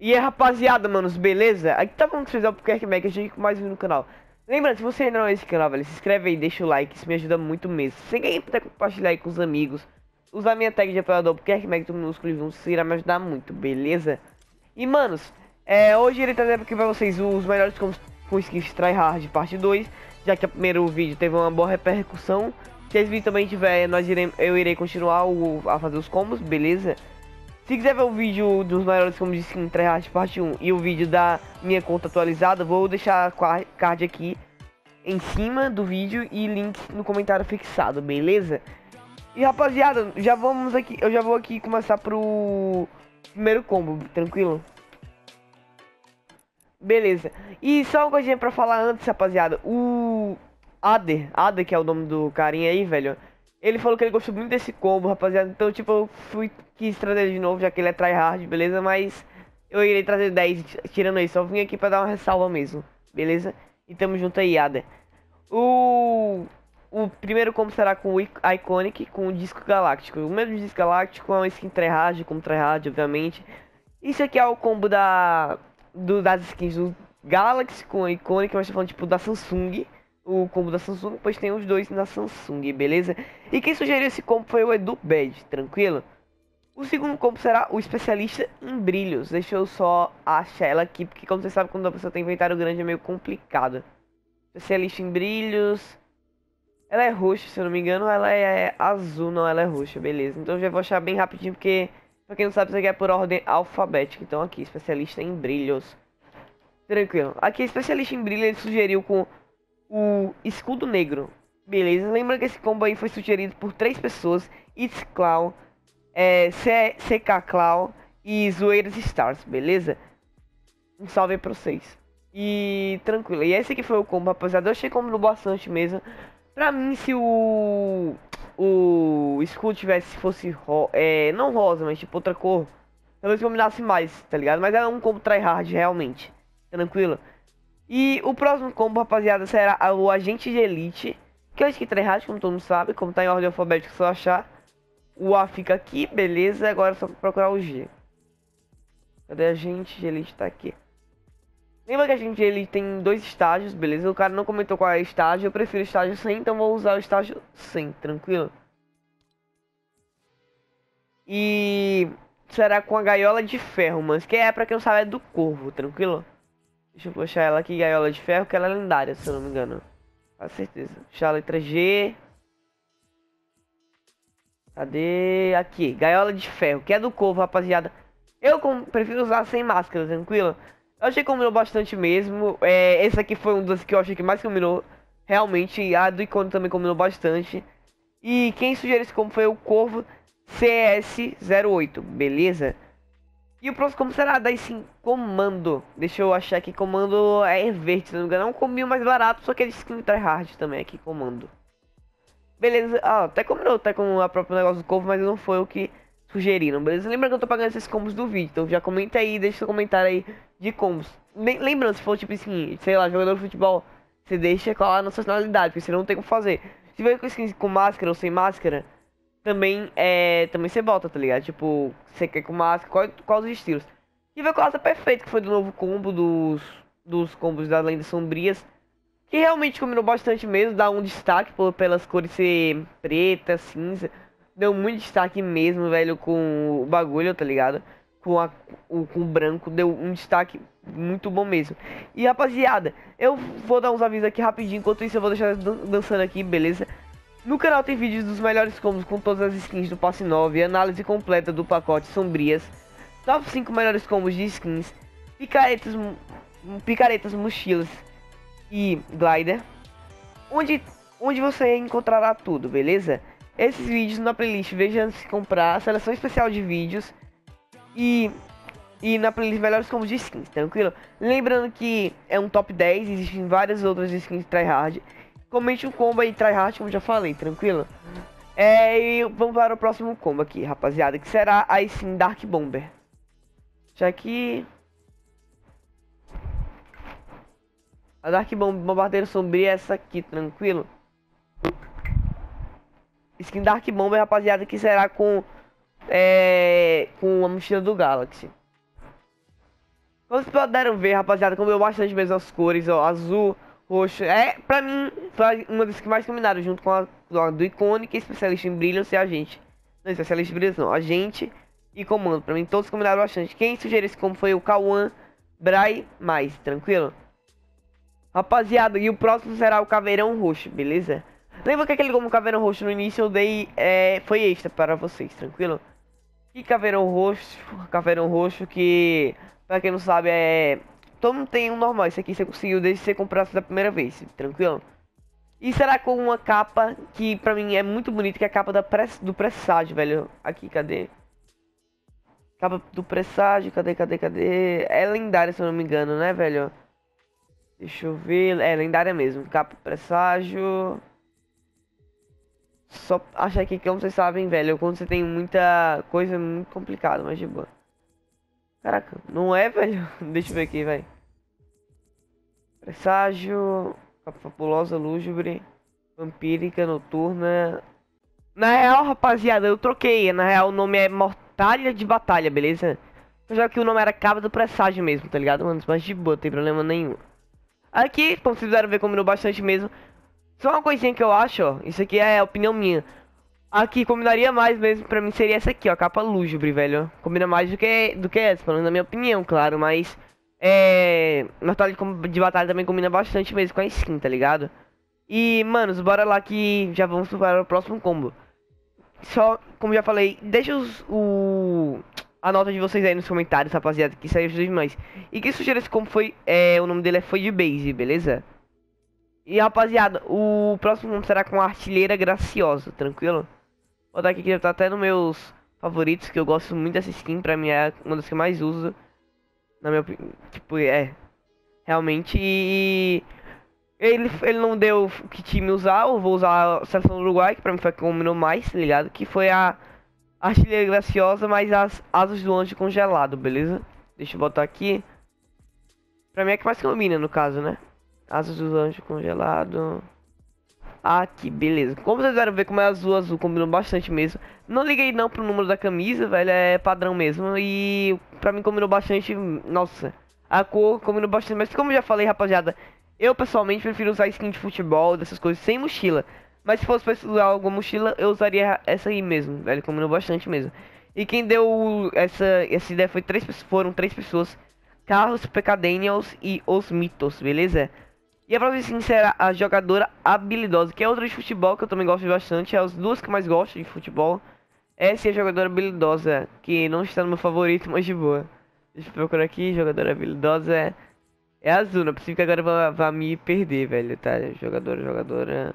E aí, rapaziada, manos, beleza? Aqui tá falando que vocês é o Pukerk Mac, a gente mais um no canal. Lembrando, se você ainda não é esse canal, velho, se inscreve aí, deixa o like, isso me ajuda muito mesmo. Se alguém puder compartilhar aí com os amigos, usar minha tag de apoiador Pukerk Mac, tudo minúsculo e junto, isso irá me ajudar muito, beleza? E, manos, é, hoje ele trazer aqui pra vocês os melhores com, com skins tryhard parte 2, já que o primeiro vídeo teve uma boa repercussão. Se esse vídeo também tiver, nós iremos, eu irei continuar o, a fazer os combos, beleza? Se quiser ver o vídeo dos maiores como de skin tryhard parte 1 e o vídeo da minha conta atualizada, vou deixar a card aqui em cima do vídeo e link no comentário fixado, beleza? E rapaziada, já vamos aqui, eu já vou aqui começar pro primeiro combo, tranquilo? Beleza. E só uma coisinha pra falar antes, rapaziada. O Ader, Ader que é o nome do carinha aí, velho. Ele falou que ele gostou muito desse combo, rapaziada. Então, tipo, eu fui quis trazer de novo, já que ele é tryhard, beleza? Mas eu irei trazer 10 tirando isso. Só vim aqui pra dar uma ressalva mesmo, beleza? E tamo junto aí, Ada. O... O primeiro combo será com o Iconic, com o Disco Galáctico. O mesmo Disco Galáctico é uma skin tryhard, como tryhard, obviamente. Isso aqui é o combo da... Do, das skins do Galaxy com o Iconic, mas tô falando tipo da Samsung o combo da Samsung, pois tem os dois na Samsung, beleza? E quem sugeriu esse combo foi o Edu Bad, tranquilo? O segundo combo será o especialista em brilhos. Deixa eu só achar ela aqui, porque como você sabe, quando a pessoa tem inventário grande é meio complicado. Especialista em brilhos. Ela é roxa, se eu não me engano, ela é azul, não, ela é roxa, beleza. Então já vou achar bem rapidinho, porque, pra quem não sabe, isso aqui é por ordem alfabética. Então aqui, especialista em brilhos. Tranquilo. Aqui, especialista em brilho, ele sugeriu com o escudo negro. Beleza, lembra que esse combo aí foi sugerido por três pessoas: It's Clown, é, CK Clown e Zoeiras Stars, beleza? Um salve aí pra vocês. E tranquilo, e esse aqui foi o combo, rapaziada. Eu achei combo bastante mesmo. Pra mim, se o o escudo tivesse, fosse ro é, não rosa, mas tipo outra cor, talvez combinasse mais, tá ligado? Mas é um combo tryhard realmente, tranquilo. E o próximo combo, rapaziada, será o Agente de Elite. Que eu acho que tá errado, como todo mundo sabe. Como tá em ordem alfabética, só achar. O A fica aqui, beleza. Agora é só procurar o G. Cadê a Agente de Elite? Tá aqui. Lembra que a gente ele tem dois estágios, beleza? O cara não comentou qual é o estágio. Eu prefiro estágio 100, então vou usar o estágio 100, tranquilo? E será com a gaiola de ferro, mas que é pra quem não sabe é do corvo, tranquilo? Deixa eu puxar ela aqui, gaiola de ferro, que ela é lendária, se eu não me engano. Com certeza. Puxar a letra G. Cadê? Aqui, gaiola de ferro, que é do corvo, rapaziada. Eu prefiro usar sem máscara, tranquilo? Eu achei que combinou bastante mesmo. É, esse aqui foi um dos que eu achei que mais combinou. Realmente, a do Icone também combinou bastante. E quem sugeriu esse combo foi o Corvo CS08, beleza? E o próximo como será? Daí sim, comando. Deixa eu achar aqui, comando é verde, se não me engano. É um combinho mais barato, só que ele skin tryhard também aqui, comando. Beleza, ah, até combinou até com a própria negócio do corvo, mas não foi o que sugeriram, beleza? Lembra que eu tô pagando esses combos do vídeo, então já comenta aí, deixa seu comentário aí de combos. Lembrando, se for tipo assim, sei lá, jogador de futebol, você deixa qual a nacionalidade, porque você não tem como fazer. Se for com skin com máscara ou sem máscara, também é. Também você bota, tá ligado? Tipo, você quer com máscara, qual, qual os estilos. E veio com a perfeita, que foi do novo combo dos. Dos combos das lendas sombrias. Que realmente combinou bastante mesmo, dá um destaque por, pelas cores ser preta, cinza. Deu muito destaque mesmo, velho, com o bagulho, tá ligado? Com, a, o, com o branco, deu um destaque muito bom mesmo. E rapaziada, eu vou dar uns avisos aqui rapidinho, enquanto isso eu vou deixar dançando aqui, beleza? No canal tem vídeos dos melhores combos com todas as skins do passe 9, análise completa do pacote sombrias, top 5 melhores combos de skins, picaretas, picaretas mochilas e glider, onde, onde você encontrará tudo, beleza? Esses vídeos na playlist Veja antes de comprar, seleção especial de vídeos e, e na playlist melhores combos de skins, tranquilo? Lembrando que é um top 10, existem várias outras skins tryhard Comente um combo aí, tryhard, como já falei, tranquilo? É, e vamos para o próximo combo aqui, rapaziada, que será aí sim Dark Bomber. Já que... A Dark Bomber Bombardeiro Sombria é essa aqui, tranquilo? Skin Dark Bomber, rapaziada, que será com... É, com a mochila do Galaxy. Como vocês puderam ver, rapaziada, combinou bastante mesmo as cores, ó, azul, roxo. É, pra mim, foi uma das que mais combinaram, junto com a, a do Iconic, especialista em brilhos e a gente. Não, especialista em brilhos não, a gente e comando. Pra mim, todos combinaram bastante. Quem sugeriu esse combo foi o Kawan Brai Mais, tranquilo? Rapaziada, e o próximo será o Caveirão Roxo, beleza? Lembra que aquele como Caveirão Roxo no início eu dei, é, foi extra para vocês, tranquilo? E Caveirão Roxo, Caveirão Roxo que, pra quem não sabe, é... Todo mundo tem um normal, esse aqui você conseguiu desde que você comprasse da primeira vez, tranquilo? E será com uma capa que pra mim é muito bonita, que é a capa da do presságio, velho. Aqui, cadê? Capa do presságio, cadê, cadê, cadê? É lendária, se eu não me engano, né, velho? Deixa eu ver. É, lendária mesmo. Capa do presságio. Só achar que, como vocês sabem, velho, quando você tem muita coisa é muito complicado, mas de boa. Caraca, não é, velho? Deixa eu ver aqui, velho. Presságio. Fabulosa, lúgubre. Vampírica, noturna. Na real, rapaziada, eu troquei. Na real, o nome é Mortal batalha de batalha, beleza? Já que o nome era Cabo do Presságio mesmo, tá ligado, mano? Mas de boa, não tem problema nenhum. Aqui, como vocês puderam ver, combinou bastante mesmo. Só uma coisinha que eu acho, ó. Isso aqui é opinião minha. Aqui combinaria mais mesmo pra mim seria essa aqui, ó. Capa lúgubre, velho. Combina mais do que, do que essa, falando na minha opinião, claro. Mas, é... Batalha de batalha também combina bastante mesmo com a skin, tá ligado? E, manos, bora lá que já vamos para o próximo combo. Só, como já falei, deixa os, o, a nota de vocês aí nos comentários, rapaziada, que aí ajuda demais. E quem sugere esse como foi, é, o nome dele é Foi de Base, beleza? E rapaziada, o próximo nome será com a Artilheira Graciosa, tranquilo? Vou dar aqui que tá até nos meus favoritos, que eu gosto muito dessa skin, pra mim é uma das que eu mais uso. Na minha opinião, tipo, é. Realmente, e... Ele, ele não deu que time usar, eu vou usar a seleção do Uruguai, que pra mim foi a que combinou mais, tá ligado? Que foi a artilharia graciosa, mais as asas do anjo congelado, beleza? Deixa eu botar aqui. Pra mim é que mais combina, no caso, né? Asas do anjo congelado. Aqui, beleza. Como vocês vão ver como é azul, azul combinou bastante mesmo. Não liguei não pro número da camisa, velho, é padrão mesmo. E pra mim combinou bastante, nossa. A cor combinou bastante, mas como eu já falei, rapaziada, eu pessoalmente prefiro usar skin de futebol, dessas coisas, sem mochila. Mas se fosse pra usar alguma mochila, eu usaria essa aí mesmo, velho, combinou bastante mesmo. E quem deu essa, essa ideia foi três, foram três pessoas. Carlos, PK Daniels e Os Mitos, beleza? E a próxima skin será a jogadora habilidosa, que é outra de futebol que eu também gosto bastante. É as duas que mais gosto de futebol. Essa é a jogadora habilidosa, que não está no meu favorito, mas de boa. Deixa eu procurar aqui, jogadora habilidosa é... É azul, não é possível que agora vá, vá me perder, velho, tá? Jogadora, jogadora.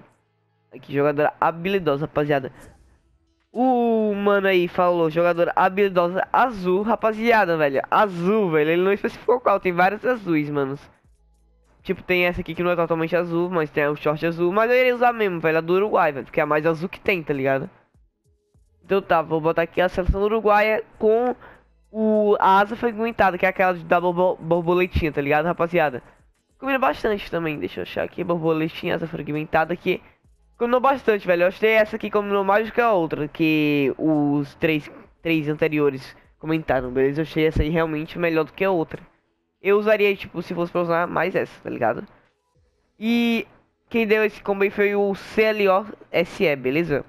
Aqui, jogadora habilidosa, rapaziada. O mano aí falou, jogadora habilidosa azul, rapaziada, velho. Azul, velho. Ele não especificou qual, tem vários azuis, manos. Tipo, tem essa aqui que não é totalmente azul, mas tem o short azul. Mas eu iria usar mesmo, velho, a do Uruguai, velho. Porque é a mais azul que tem, tá ligado? Então tá, vou botar aqui a seleção uruguaia com o, a asa fragmentada, que é aquela da borboletinha, tá ligado, rapaziada? Combina bastante também, deixa eu achar aqui, borboletinha, asa fragmentada, que combinou bastante, velho. Eu achei essa aqui combinou mais do que a outra, que os três, três anteriores comentaram, beleza? Eu achei essa aí realmente melhor do que a outra. Eu usaria, tipo, se fosse pra usar mais essa, tá ligado? E quem deu esse combo foi o CLO SE, beleza?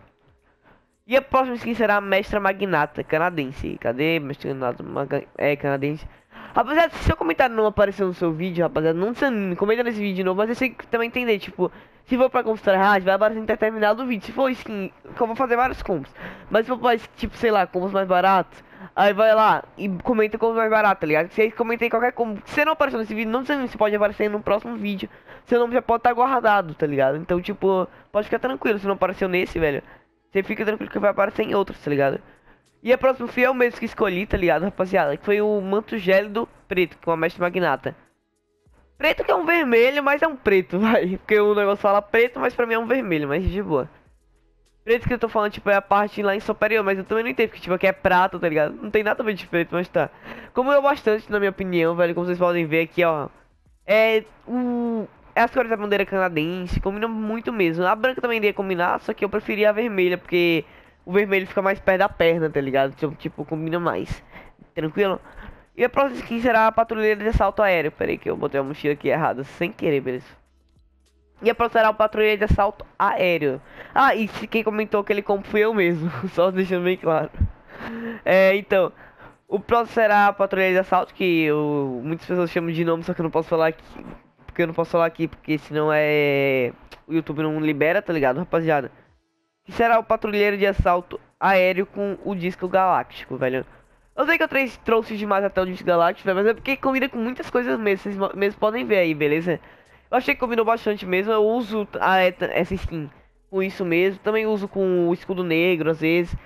E a próxima skin será a Mestra Magnata canadense. Cadê? Mestra Magnata é canadense. Rapaziada, se seu comentário não apareceu no seu vídeo, rapaziada, não se comenta nesse vídeo de novo, mas você também entender, tipo, se for pra conquistar hard, vai aparecer em determinado vídeo. Se for skin, eu vou fazer vários combos. Mas se for tipo, sei lá, combos mais baratos, aí vai lá e comenta combos mais baratos, tá ligado? Se aí comentei qualquer combo, se você não apareceu nesse vídeo, não se pode aparecer no próximo vídeo. Seu nome já pode estar tá guardado, tá ligado? Então, tipo, pode ficar tranquilo se não apareceu nesse, velho. Você fica tranquilo que vai aparecer em outros, tá ligado? E a próxima foi eu mesmo que escolhi, tá ligado, rapaziada? Que foi o manto gélido preto, com a mestre magnata. Preto que é um vermelho, mas é um preto, vai. Porque o negócio fala preto, mas pra mim é um vermelho, mas de boa. Preto que eu tô falando, tipo, é a parte lá em superior, mas eu também não entendo, porque, tipo, aqui é prata, tá ligado? Não tem nada a ver de preto, mas tá. Como eu bastante, na minha opinião, velho, como vocês podem ver aqui, ó. É o é as cores da bandeira canadense, combinam muito mesmo. A branca também iria combinar, só que eu preferia a vermelha, porque o vermelho fica mais perto da perna, tá ligado? Tipo, tipo combina mais. Tranquilo? E a próxima skin será a patrulheira de assalto aéreo. Pera aí que eu botei a mochila aqui errada, sem querer, beleza. E a próxima será o patrulheiro de assalto aéreo. Ah, e quem comentou que ele fui eu mesmo, só deixando bem claro. É, então, o próximo será a patrulheira de assalto, que eu, muitas pessoas chamam de nome, só que eu não posso falar aqui. Porque eu não posso falar aqui, porque senão é... O YouTube não libera, tá ligado, rapaziada? Que será o patrulheiro de assalto aéreo com o disco galáctico, velho. Eu sei que eu trouxe demais até o disco galáctico, mas é porque combina com muitas coisas mesmo, vocês mesmo podem ver aí, beleza? Eu achei que combinou bastante mesmo, eu uso a, essa skin com isso mesmo, também uso com o escudo negro às vezes.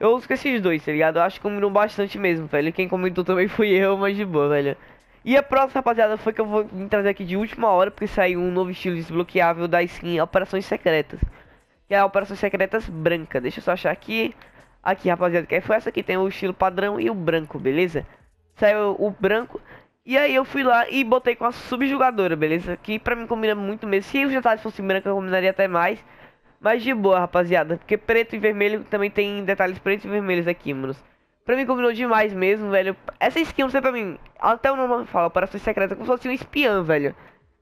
Eu uso com esses dois, tá ligado? Eu acho que combinou bastante mesmo, velho. Quem comentou também fui eu, mas de boa, velho. E a próxima, rapaziada, foi que eu vou trazer aqui de última hora, porque saiu um novo estilo desbloqueável da skin Operações Secretas. Que é a Operações Secretas branca. Deixa eu só achar aqui. Aqui, rapaziada, que foi essa aqui. Tem o estilo padrão e o branco, beleza? Saiu o branco. E aí eu fui lá e botei com a subjugadora, beleza? Que pra mim combina muito mesmo. Se os detalhes fossem branco, eu combinaria até mais. Mas de boa, rapaziada. Porque preto e vermelho também tem detalhes pretos e vermelhos aqui, mano. Pra mim combinou demais mesmo, velho. Essa skin, não sei pra mim. Até o nome fala, operação secreta, como se fosse um espião, velho.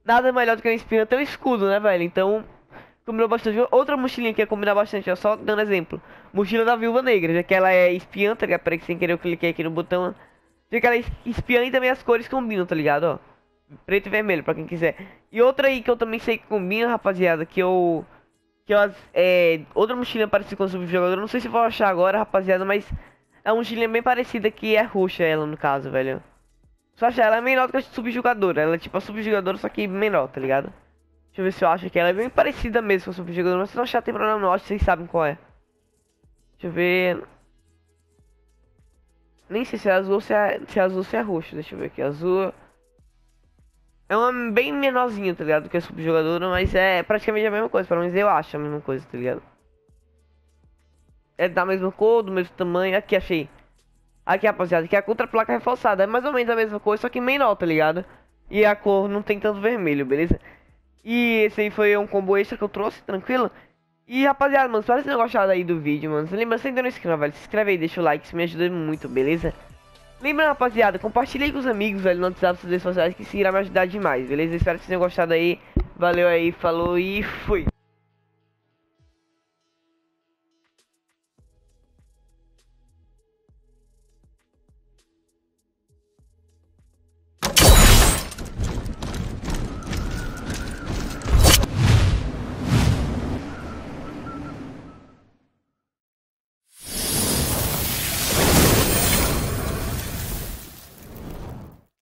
Nada melhor do que um espião, tem um escudo, né, velho? Então, combinou bastante. Outra mochilinha que ia combinar bastante, ó, só dando exemplo. Mochila da Viúva Negra, já que ela é espiã, tá ligado? Peraí que sem querer eu cliquei aqui no botão. Que ela espiã e também as cores combinam, tá ligado, ó. Preto e vermelho, pra quem quiser. E outra aí que eu também sei que combina, rapaziada, que eu... Que eu, é... Outra mochilinha parecida com o subjogador, não sei se vou achar agora, rapaziada, mas... É uma mochilinha bem parecida que é roxa ela, no caso, velho. Só achar ela é menor do que a subjugadora. Ela é tipo a subjugadora, só que menor, tá ligado? Deixa eu ver se eu acho que ela é bem parecida mesmo com a subjugadora. Mas se não achar, tem problema não. Acho que vocês sabem qual é. Deixa eu ver. Nem sei se é azul ou se é, se é azul se é roxo. Deixa eu ver aqui. Azul. É uma bem menorzinha, tá ligado? Do que a subjugadora, mas é praticamente a mesma coisa. Pelo menos eu acho a mesma coisa, tá ligado? é da mesma cor, do mesmo tamanho. Aqui, achei. Aqui, rapaziada, aqui é a contra-placa reforçada. É mais ou menos a mesma coisa, só que menor, tá ligado? E a cor não tem tanto vermelho, beleza? E esse aí foi um combo extra que eu trouxe, tranquilo? E rapaziada, mano, espero que vocês tenham gostado aí do vídeo, mano. Lembra, se ainda não inscreva, velho, se inscreve aí, deixa o like, isso me ajuda muito, beleza? Lembra, rapaziada, compartilhe com os amigos, velho, no WhatsApp, suas redes sociais, que isso irá me ajudar demais, beleza? Espero que vocês tenham gostado aí. Valeu aí, falou e fui.